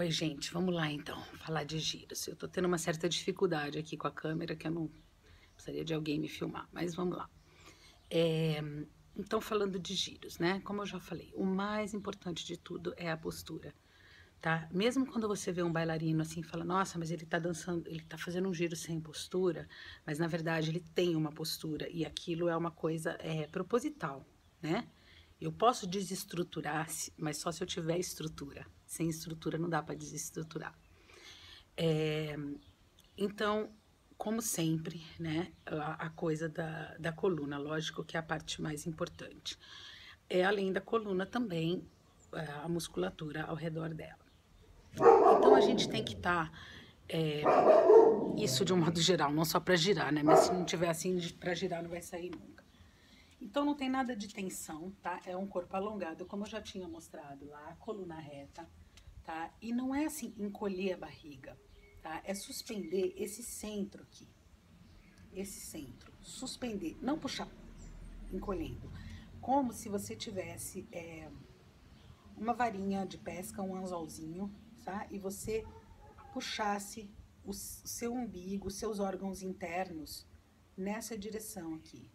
Oi, gente, vamos lá então, falar de giros. Eu tô tendo uma certa dificuldade aqui com a câmera, que eu não precisaria de alguém me filmar, mas vamos lá. É, então, falando de giros, né? Como eu já falei, o mais importante de tudo é a postura, tá? Mesmo quando você vê um bailarino assim, fala, nossa, mas ele tá dançando, ele tá fazendo um giro sem postura, mas na verdade ele tem uma postura e aquilo é uma coisa é, proposital, né? Eu posso desestruturar, mas só se eu tiver estrutura. Sem estrutura não dá para desestruturar. É, então, como sempre, né, a, a, coisa da, da coluna, lógico que é a parte mais importante. É além da coluna também é, a musculatura ao redor dela. Então a gente tem que estar, tá, é, isso de um modo geral, não só para girar, né, mas se não tiver assim para girar não vai sair nunca. Então não tem nada de tensão, tá? É um corpo alongado, como eu já tinha mostrado lá, coluna reta, tá? E não é assim encolher a barriga, tá? É suspender esse centro aqui. Esse centro, suspender, não puxar, encolhendo. Como se você tivesse é, uma varinha de pesca, um anzolzinho, tá? E você puxasse o seu umbigo, os seus órgãos internos nessa direção aqui,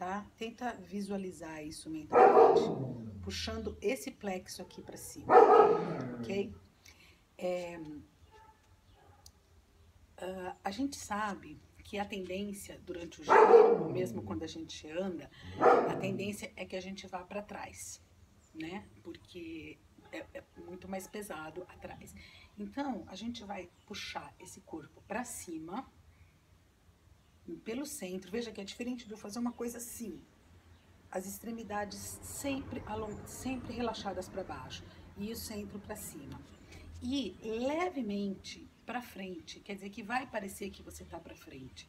tá? Tenta visualizar isso mentalmente, puxando esse plexo aqui para cima, ok? É, uh, a gente sabe que a tendência durante o giro, mesmo quando a gente anda, a tendência é que a gente vá para trás, né? Porque é, é, muito mais pesado atrás. Então, a gente vai puxar esse corpo para cima, pelo centro. Veja que é diferente de eu fazer uma coisa assim. As extremidades sempre, sempre relaxadas para baixo e o centro para cima. E levemente para frente, quer dizer que vai parecer que você está para frente.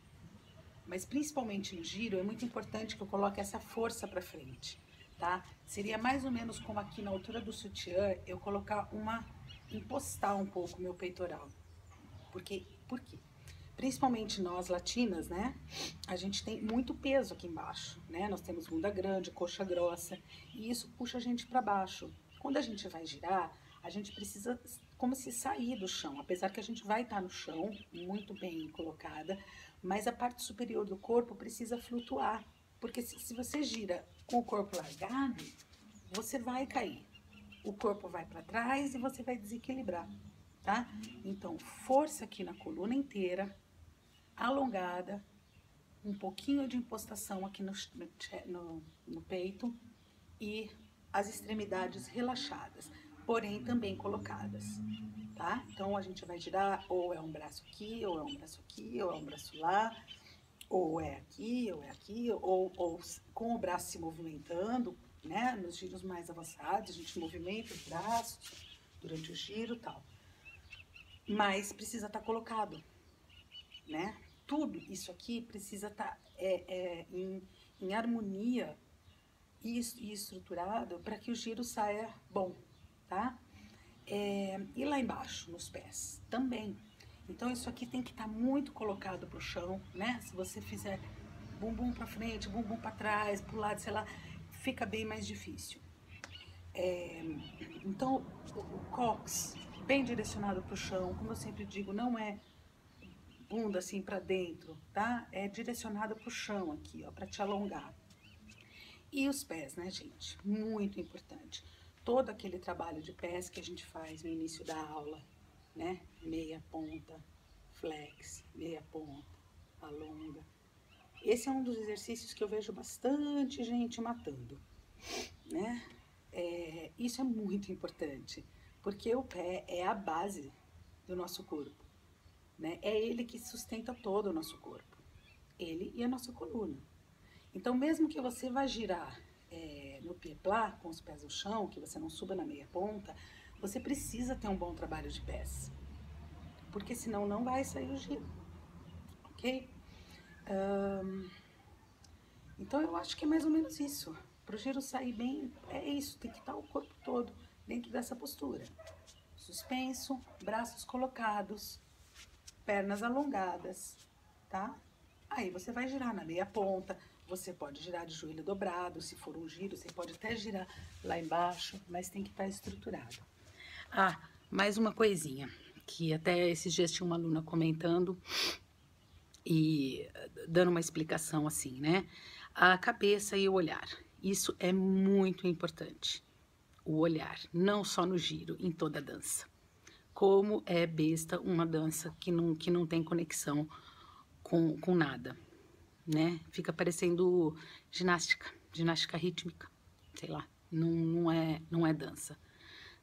Mas principalmente no giro, é muito importante que eu coloque essa força para frente, tá? Seria mais ou menos como aqui na altura do sutiã, eu colocar uma, impostar um pouco meu peitoral. Porque, por quê? Principalmente nós latinas, né? A gente tem muito peso aqui embaixo, né? Nós temos bunda grande, coxa grossa, e isso puxa a gente para baixo. Quando a gente vai girar, a gente precisa como se sair do chão, apesar que a gente vai estar tá no chão, muito bem colocada, mas a parte superior do corpo precisa flutuar, porque se, se você gira com o corpo largado, você vai cair. O corpo vai para trás e você vai desequilibrar, tá? Então, força aqui na coluna inteira, alongada, um pouquinho de impostação aqui no, no, no peito e as extremidades relaxadas, porém também colocadas, tá? Então a gente vai girar ou é um braço aqui, ou é um braço aqui, ou é um braço lá, ou é aqui, ou é aqui, ou, ou com o braço se movimentando, né? Nos giros mais avançados, a gente movimenta os braços durante o giro tal. Mas precisa estar tá colocado, né? Tudo isso aqui precisa estar tá, é, é, em, em, harmonia e, e estruturado para que o giro saia bom, tá? É, e lá embaixo, nos pés, também. Então, isso aqui tem que estar tá muito colocado para o chão, né? Se você fizer bumbum para frente, bumbum para trás, para o lado, sei lá, fica bem mais difícil. É, então, o cox bem direcionado para o chão, como eu sempre digo, não é bunda assim para dentro, tá? É direcionada pro chão aqui, ó, para te alongar. E os pés, né, gente? Muito importante. Todo aquele trabalho de pés que a gente faz no início da aula, né? Meia ponta, flex, meia ponta, alonga. Esse é um dos exercícios que eu vejo bastante gente matando, né? É, isso é muito importante, porque o pé é a base do nosso corpo. Né? É ele que sustenta todo o nosso corpo, ele e a nossa coluna. Então, mesmo que você vá girar é, no pied plat, com os pés no chão, que você não suba na meia ponta, você precisa ter um bom trabalho de pés, porque senão não vai sair o giro, ok? Um, então, eu acho que é mais ou menos isso. Para o giro sair bem, é isso, tem que estar o corpo todo dentro dessa postura. Suspenso, braços colocados, pernas alongadas, tá? Aí você vai girar na meia ponta, você pode girar de joelho dobrado, se for um giro, você pode até girar lá embaixo, mas tem que estar tá estruturado. Ah, mais uma coisinha, que até esses dias tinha uma aluna comentando e dando uma explicação assim, né? A cabeça e o olhar. Isso é muito importante. O olhar, não só no giro, em toda a dança. Como é besta uma dança que não, que não tem conexão com, com nada, né? Fica parecendo ginástica, ginástica rítmica, sei lá, não, não, é, não é dança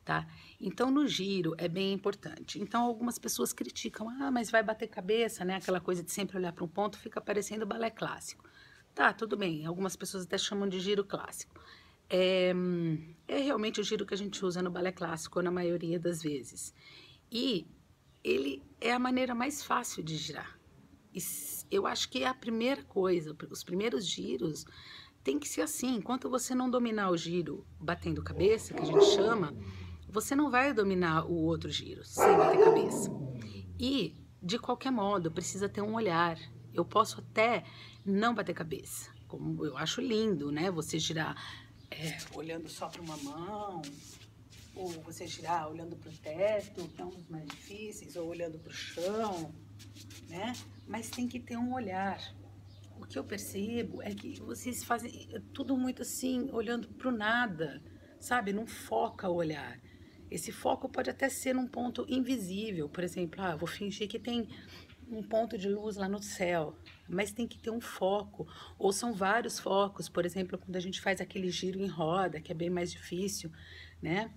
tá? Então, no giro é bem importante. Então, algumas pessoas criticam, ah, mas vai bater cabeça, né? Aquela coisa de sempre olhar para um ponto, fica parecendo balé clássico. Tá, tudo bem. Algumas pessoas até chamam de giro clássico. É, é realmente o giro que a gente usa no balé clássico, na maioria das vezes. E ele é a maneira mais fácil de girar. E eu acho que é a primeira coisa, os primeiros giros tem que ser assim. Enquanto você não dominar o giro batendo cabeça, que a gente chama, você não vai dominar o outro giro sem bater cabeça. E, de qualquer modo, precisa ter um olhar. Eu posso até não bater cabeça, como eu acho lindo, né? Você girar é, olhando só para uma mão, ou você girar olhando para o teto, que é um dos mais difíceis, ou olhando para o chão, né? Mas tem que ter um olhar. O que eu percebo é que vocês fazem tudo muito assim, olhando para o nada, sabe? Não foca o olhar. Esse foco pode até ser num ponto invisível, por exemplo, ah, vou fingir que tem um ponto de luz lá no céu, mas tem que ter um foco, ou são vários focos, por exemplo, quando a gente faz aquele giro em roda, que é bem mais difícil, né?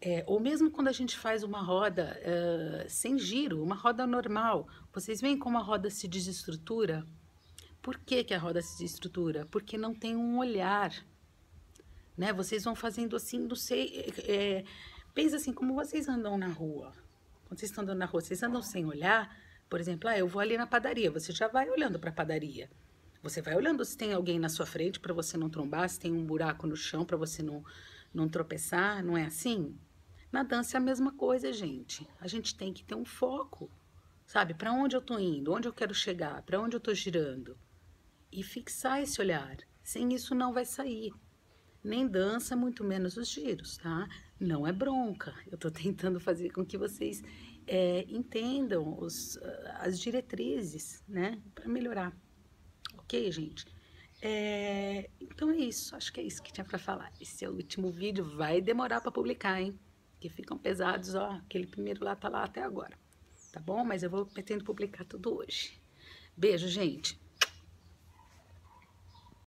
É, ou mesmo quando a gente faz uma roda uh, sem giro, uma roda normal, vocês veem como a roda se desestrutura? Por que, que a roda se desestrutura? Porque não tem um olhar, né? Vocês vão fazendo assim, não sei, é, Pensa assim, como vocês andam na rua. Quando vocês estão andando na rua, vocês andam sem olhar. Por exemplo, ah, eu vou ali na padaria. Você já vai olhando para a padaria. Você vai olhando se tem alguém na sua frente para você não trombar, se tem um buraco no chão para você não, não tropeçar. Não é assim? Na dança é a mesma coisa, gente. A gente tem que ter um foco. Sabe? Para onde eu estou indo? Onde eu quero chegar? Para onde eu estou girando? E fixar esse olhar. Sem isso não vai sair. Nem dança, muito menos os giros, tá? não é bronca. Eu estou tentando fazer com que vocês é, entendam os, as diretrizes, né, para melhorar. Ok, gente? É, então é isso. Acho que é isso que tinha para falar. Esse é o último vídeo. Vai demorar para publicar, hein? Que ficam pesados, ó. Aquele primeiro lá tá lá até agora. Tá bom? Mas eu vou pretendo publicar tudo hoje. Beijo, gente.